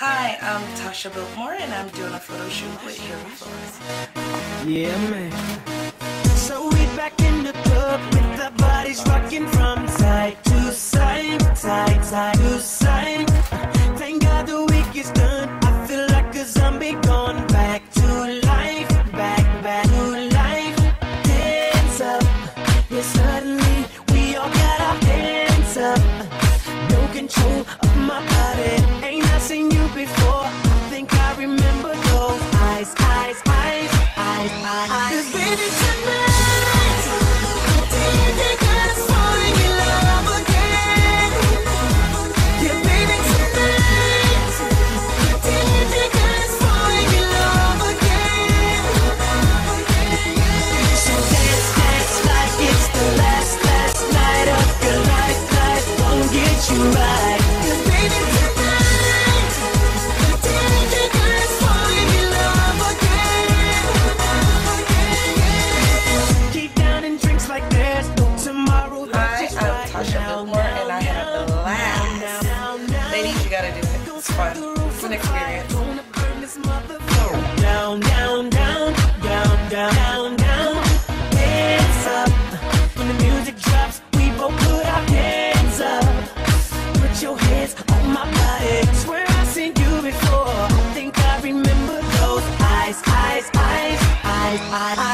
Hi, I'm Tasha Biltmore, and I'm doing a photo shoot with Henry Flores. Yeah, man. So we back in the club with our bodies rocking from side to side, side, side to side. Thank God the week is done. I feel like a zombie gone back to life, back, back to life. Hands up, yeah, suddenly we all got our hands up. No control before? I think I remember those eyes, eyes, eyes, eyes, eyes. Cause baby tonight, DJ got us falling in love again. Yeah, baby tonight, DJ got us falling in love again. So dance, dance like it's the last, last night of your. Life won't get you right. like there's tomorrow. Hi, I'm Tasha Biltmore, and I have the last. Ladies, you gotta do it. It's fun. It's an experience. Down, down, down, down, down, down. Hands up. When the music drops, we both put our hands up. Put your hands on my body. Swear I've seen you before. I Think I remember those eyes, eyes, eyes, eyes, eyes. eyes.